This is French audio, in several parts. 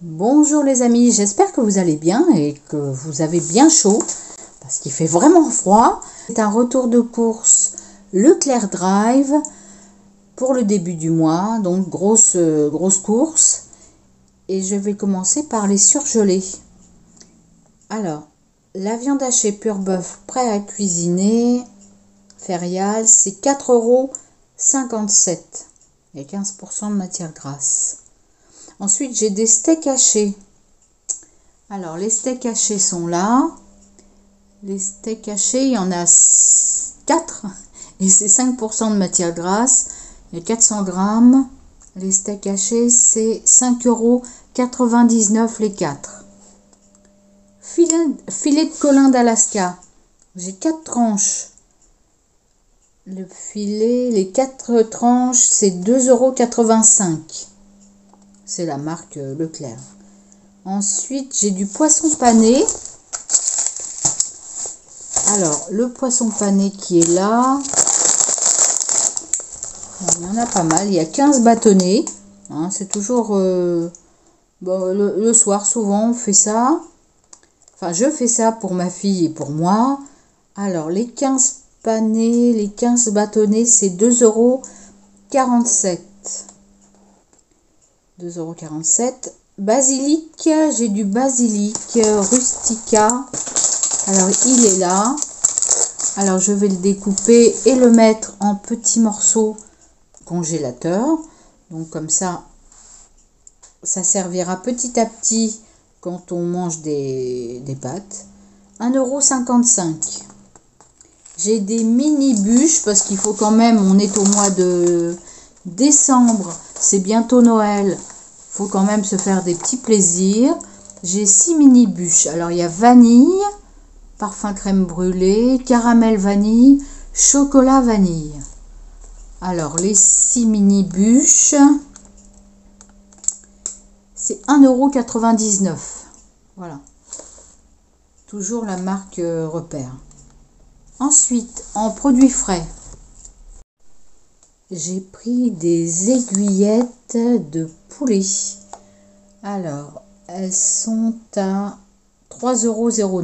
Bonjour les amis, j'espère que vous allez bien et que vous avez bien chaud parce qu'il fait vraiment froid. C'est un retour de course Leclerc Drive pour le début du mois, donc grosse, grosse course. Et je vais commencer par les surgelés. Alors, la viande hachée pur bœuf prêt à cuisiner, férial, c'est 4,57 euros. A 15% de matière grasse. Ensuite, j'ai des steaks hachés. Alors, les steaks hachés sont là. Les steaks hachés, il y en a 4 et c'est 5% de matière grasse. Il y a 400 grammes. Les steaks hachés, c'est 5,99 euros les 4. Filet, de colin d'Alaska. J'ai 4 tranches. Le filet, les 4 tranches, c'est 2,85 euros. C'est la marque euh, Leclerc. Ensuite, j'ai du poisson pané. Alors, le poisson pané qui est là. Il y en a pas mal. Il y a 15 bâtonnets. Hein, c'est toujours... Euh, le, soir, souvent, on fait ça. Enfin, je fais ça pour ma fille et pour moi. Alors, les 15 panés, les 15 bâtonnets, c'est 2,47 euros. 2,47€. Basilic, j'ai du basilic rustica. Alors il est là. Alors je vais le découper et le mettre en petits morceaux congélateur. Donc comme ça, ça servira petit à petit quand on mange des, des pâtes. 1,55€. J'ai des mini bûches parce qu'il faut quand même, on est au mois de décembre, c'est bientôt Noël, faut quand même se faire des petits plaisirs. J'ai six mini bûches. Alors il y a vanille, parfum crème brûlée, caramel vanille, chocolat vanille. Alors les six mini bûches, c'est 1,99€. Voilà. Toujours la marque euh, repère. Ensuite, en produits frais, j'ai pris des aiguillettes de poulet. Alors, elles sont à 3,09 euros.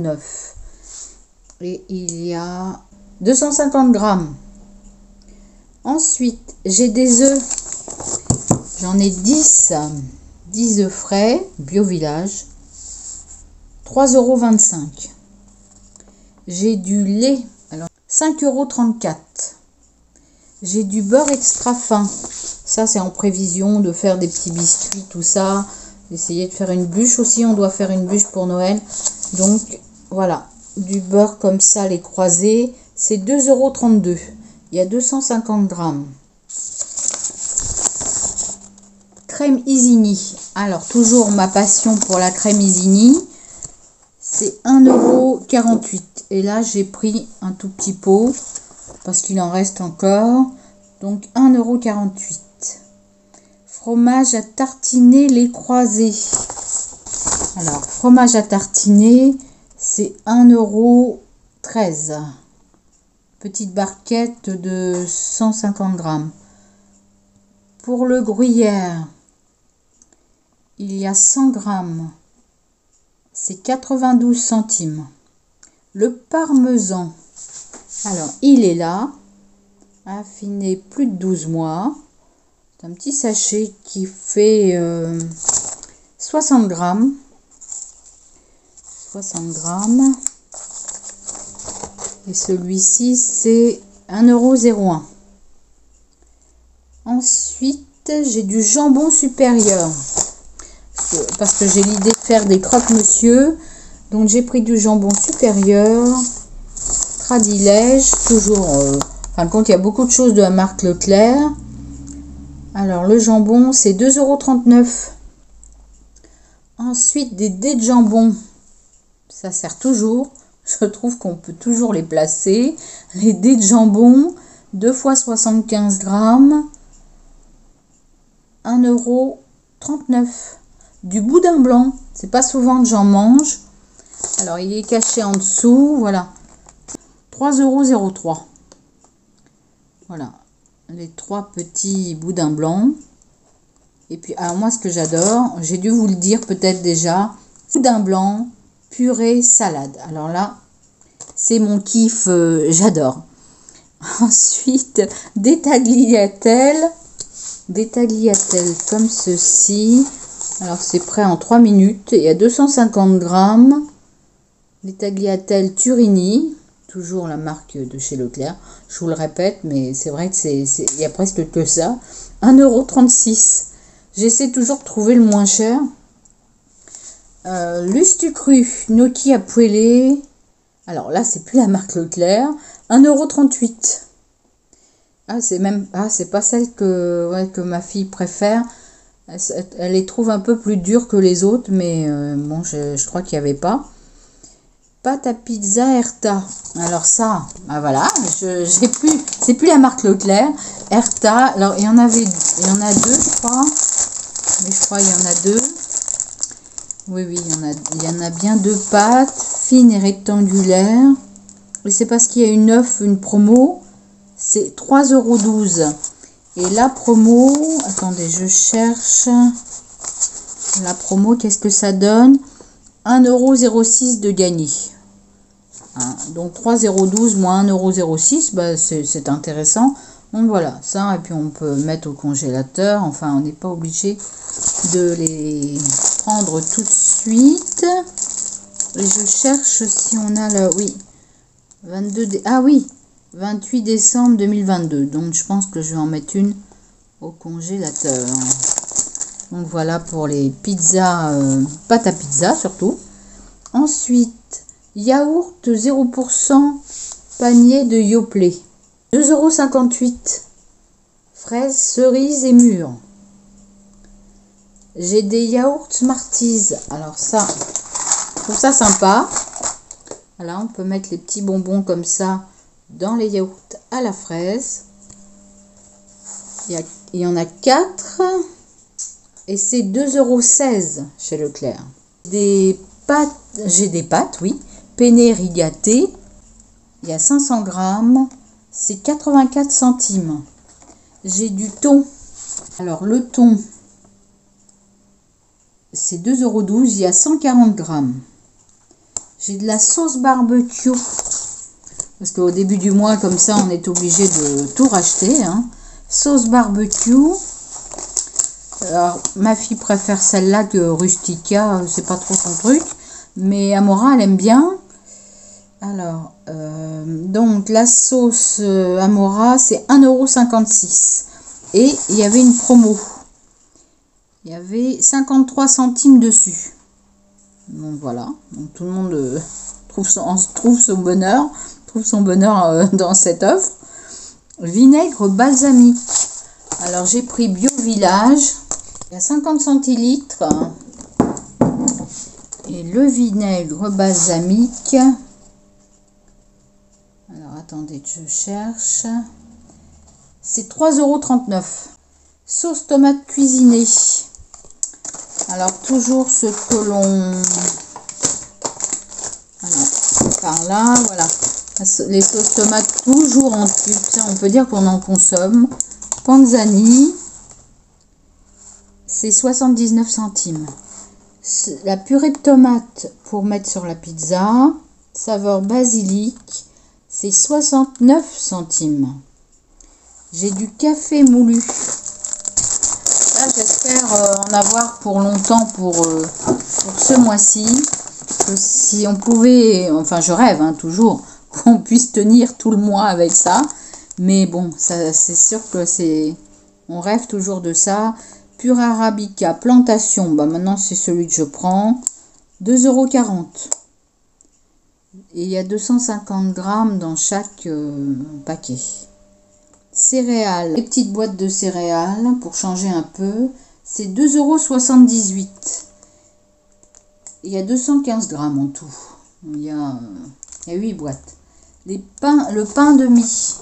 Et il y a 250 grammes. Ensuite, j'ai des œufs. J'en ai 10. 10 œufs frais, bio village. 3,25 euros. J'ai du lait. Alors, 5,34 euros. J'ai du beurre extra fin. Ça, c'est en prévision de faire des petits biscuits, tout ça. Essayer de faire une bûche aussi. On doit faire une bûche pour Noël. Donc, voilà. Du beurre comme ça, les croisés. C'est 2,32 euros. Il y a 250 grammes. Crème Isigny. Alors, toujours ma passion pour la crème Isigny. C'est 1,48€. Et là, j'ai pris un tout petit pot parce qu'il en reste encore. Donc 1,48€. Fromage à tartiner les croisés. Alors, fromage à tartiner, c'est 1,13€. Petite barquette de 150 grammes. Pour le gruyère, il y a 100 grammes. C'est 92 centimes. Le parmesan, alors, il est là, affiné plus de 12 mois. C'est un petit sachet qui fait 60 euh, grammes. 60 grammes. Et celui-ci, c'est 1,01€. Ensuite, j'ai du jambon supérieur. Parce que j'ai l'idée de faire des croque-monsieur. Donc, j'ai pris du jambon supérieur. Tradilège, toujours, euh, en compte, il y a beaucoup de choses de la marque Leclerc. Alors, le jambon, c'est 2,39€. Ensuite, des dés de jambon. Ça sert toujours. Je trouve qu'on peut toujours les placer. Les dés de jambon, 2 fois 75 grammes. 1,39€. Du boudin blanc. C'est pas souvent que j'en mange. Alors, il est caché en dessous. Voilà. 3,03 euros. Voilà, les trois petits boudins blancs. Et puis, alors moi, ce que j'adore, j'ai dû vous le dire peut-être déjà, d'un blanc, purée, salade. Alors là, c'est mon kiff, euh, j'adore. Ensuite, des tagliatelles, des tagliatelles comme ceci. Alors c'est prêt en 3 minutes. Y a 250 grammes. Des tagliatelles Turini, toujours la marque de chez Leclerc. Je vous le répète, mais c'est vrai que c'est, il y a presque que ça. 1,36€. J'essaie toujours de trouver le moins cher. Euh, cru, gnocchi à. Alors là, c'est plus la marque Leclerc. 1,38€. Ah, c'est même ah, c'est pas celle que, que ma fille préfère. Elle, les trouve un peu plus dures que les autres, mais euh, bon, je, je crois qu'il n'y avait pas. Pâte à pizza Erta. Alors ça, bah voilà, j'ai plus, c'est plus la marque Leclerc. Erta. Alors il y en avait, il y en a deux, je crois. Mais je crois qu'il y en a deux. Oui, oui, il y en a, il y en a bien deux pâtes, fines et rectangulaires. Et c'est parce qu'il y a une offre, une promo. C'est 3,12€. Et la promo, attendez, je cherche. La promo, qu'est-ce que ça donne? 1,06€ de gagné. Hein, donc 3,012 moins 1,06€, bah c'est intéressant. Donc voilà, ça, et puis on peut mettre au congélateur. Enfin, on n'est pas obligé de les prendre tout de suite. Et je cherche si on a le... Oui, 22... Ah oui, 28 décembre 2022. Donc je pense que je vais en mettre une au congélateur. Donc voilà pour les pizzas, euh, pâte à pizza surtout. Ensuite, Yaourt 0% panier de Yoplait. 2,58€. Fraises, cerises et mûres. J'ai des yaourts Smarties. Alors ça, je trouve ça sympa. Voilà, on peut mettre les petits bonbons comme ça dans les yaourts à la fraise. Il y, il y en a 4 et c'est 2,16€ chez Leclerc. Des pâtes, j'ai des pâtes, oui, penne rigatées. Il y a 500 grammes, c'est 84 centimes. J'ai du thon. Alors le thon, c'est 2,12€, il y a 140 grammes. J'ai de la sauce barbecue. Parce qu'au début du mois, comme ça, on est obligé de tout racheter. Hein. Sauce barbecue. Alors, ma fille préfère celle-là que Rustica, c'est pas trop son truc. Mais Amora, elle aime bien. Alors, euh, donc la sauce euh, Amora, c'est 1,56€. Et il y avait une promo. Il y avait 53 centimes dessus. Donc voilà. Donc tout le monde euh, trouve, son, trouve son bonheur. Trouve son bonheur dans cette offre. Vinaigre balsamique. Alors j'ai pris Bio Village. Il y a 50 centilitres. Et le vinaigre balsamique. Alors attendez, je cherche. C'est 3,39€. Sauce tomate cuisinée. Alors toujours ce que l'on... par là, voilà. Les sauces tomates toujours en tube. on peut dire qu'on en consomme. Panzani. C'est 79 centimes. La purée de tomate pour mettre sur la pizza. Saveur basilic. C'est 69 centimes. J'ai du café moulu. J'espère euh, en avoir pour longtemps pour, euh, ce mois-ci. Si on pouvait, enfin je rêve hein, toujours, qu'on puisse tenir tout le mois avec ça. Mais bon, ça c'est sûr que c'est... On rêve toujours de ça. Pure Arabica, plantation, bah maintenant c'est celui que je prends. 2,40€. Et il y a 250 grammes dans chaque euh, paquet. Céréales, les petites boîtes de céréales pour changer un peu, c'est 2,78€. Il y a 215 grammes en tout. Il y a, il y a 8 boîtes. Les pains, le pain de mie.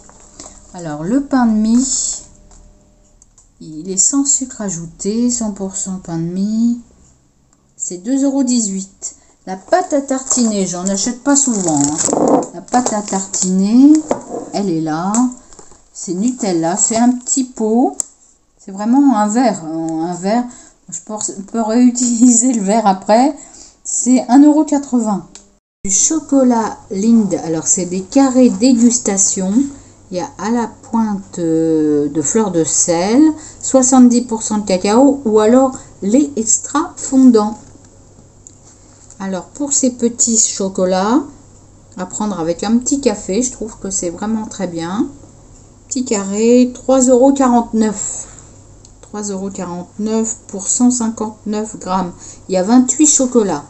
Alors, le pain de mie, il est sans sucre ajouté, 100% pain de mie. C'est 2,18€. La pâte à tartiner, j'en achète pas souvent. Hein. La pâte à tartiner, elle est là. C'est Nutella. C'est un petit pot. C'est vraiment un verre. Un verre, je peux réutiliser le verre après. C'est 1,80€. Du chocolat Lind, alors c'est des carrés dégustation. Il y a à la pointe euh, de fleurs de sel, 70% de cacao ou alors lait extra fondant. Alors pour ces petits chocolats, à prendre avec un petit café, je trouve que c'est vraiment très bien. Petit carré, 3,49€. 3,49€ pour 159 grammes. Il y a 28 chocolats.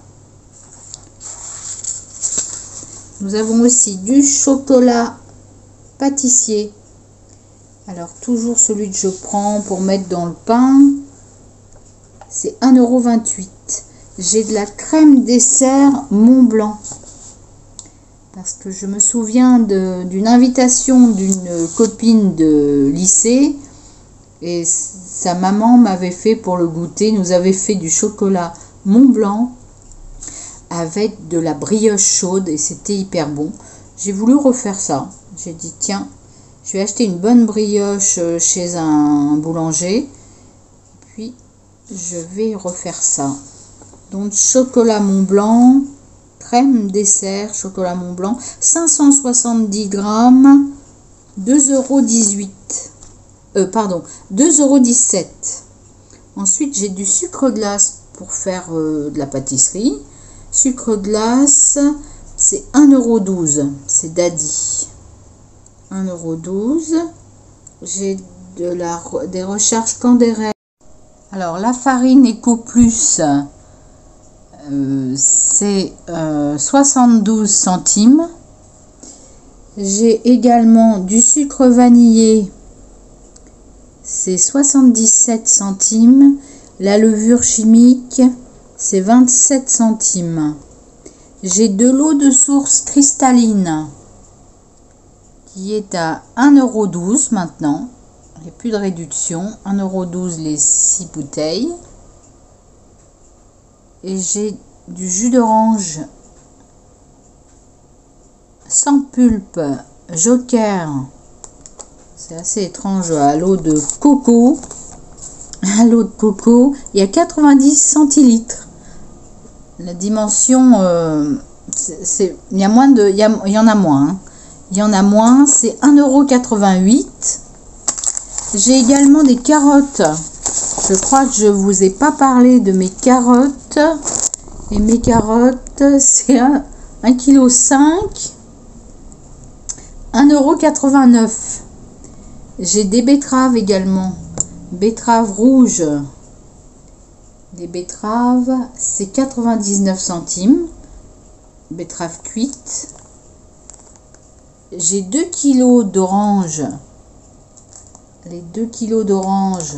Nous avons aussi du chocolat pâtissier. Alors toujours celui que je prends pour mettre dans le pain. C'est 1,28€. J'ai de la crème dessert Mont Blanc. Parce que je me souviens d'une invitation d'une copine de lycée. Et sa maman m'avait fait pour le goûter. Nous avait fait du chocolat Mont Blanc avec de la brioche chaude et c'était hyper bon. J'ai voulu refaire ça. J'ai dit tiens, je vais acheter une bonne brioche euh, chez un boulanger. Puis je vais refaire ça. Donc chocolat Mont Blanc, crème dessert, chocolat Mont Blanc, 570 grammes, 2,18 euros. Euh, pardon, 2,17 euros. Ensuite, j'ai du sucre glace pour faire euh, de la pâtisserie. Sucre glace, c'est 1,12€. C'est Daddy. 1,12€. J'ai de la, des recharges Candérel. Alors, la farine Eco Plus, euh, c'est 72 euh, centimes. J'ai également du sucre vanillé, c'est 77 centimes. La levure chimique, c'est 27 centimes. J'ai de l'eau de source cristalline qui est à 1,12€ maintenant. Il n'y a plus de réduction. 1,12€ les 6 bouteilles. Et j'ai du jus d'orange sans pulpe Joker. C'est assez étrange à l'eau de coco. À l'eau de coco, il y a 90 centilitres. La dimension, euh, c'est, il y a moins de, il y, en a moins. Hein. Il y en a moins, c'est 1,88€. J'ai également des carottes. Je crois que je vous ai pas parlé de mes carottes. Et mes carottes, c'est 1,5 kg. 1,89€. J'ai des betteraves également. Betteraves rouges. Des betteraves, c'est 99 centimes. Betteraves cuites. J'ai 2 kilos d'oranges. Les 2 kilos d'oranges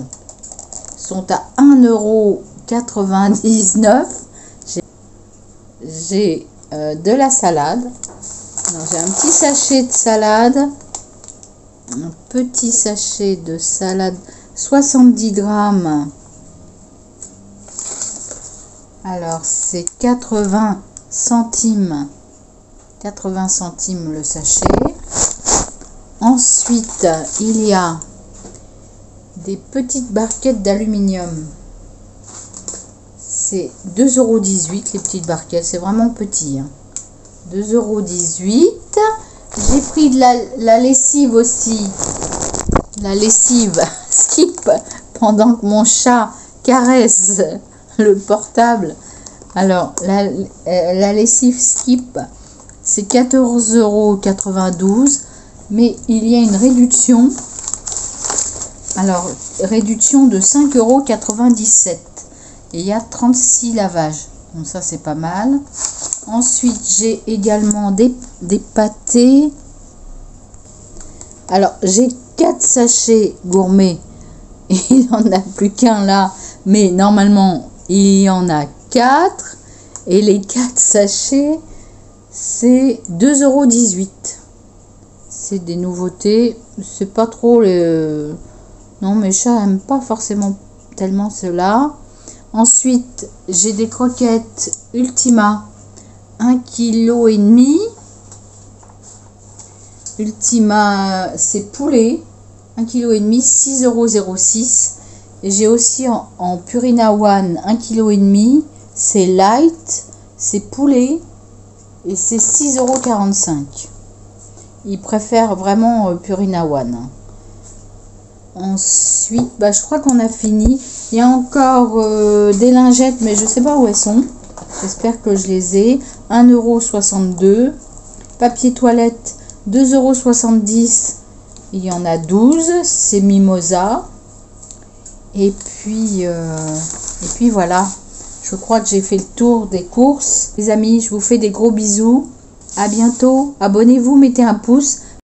sont à 1,99€. J'ai euh, de la salade. J'ai un petit sachet de salade. Un petit sachet de salade 70 grammes. Alors, c'est 80 centimes. 80 centimes le sachet. Ensuite, il y a des petites barquettes d'aluminium. C'est 2,18 euros les petites barquettes. C'est vraiment petit. 2,18 hein. euros. J'ai pris de la, lessive aussi. La lessive skip pendant que mon chat caresse le portable. Alors, la, la lessive skip, c'est 14,92 euros. Mais il y a une réduction. Alors, réduction de 5,97 euros. Et il y a 36 lavages. Donc ça, c'est pas mal. Ensuite, j'ai également des, pâtés. Alors, j'ai 4 sachets gourmets. Il n'en a plus qu'un là. Mais normalement, il y en a 4. Et les 4 sachets, c'est 2,18€. C'est des nouveautés. C'est pas trop le... Non, mes chats n'aiment pas forcément tellement cela. Ensuite, j'ai des croquettes Ultima. 1 kg. Ultima, c'est poulet. 1 kg et demi, 6,06 euros. Et j'ai aussi en, en Purina One 1,5 kg. C'est light, c'est poulet et c'est 6,45€. Ils préfèrent vraiment euh, Purina One. Ensuite, bah, je crois qu'on a fini. Il y a encore euh, des lingettes, mais je ne sais pas où elles sont. J'espère que je les ai. 1,62€. Papier toilette, 2,70€. Il y en a 12. C'est Mimosa. Et puis, euh, et puis voilà. Je crois que j'ai fait le tour des courses. Les amis, je vous fais des gros bisous. À bientôt. Abonnez-vous, mettez un pouce.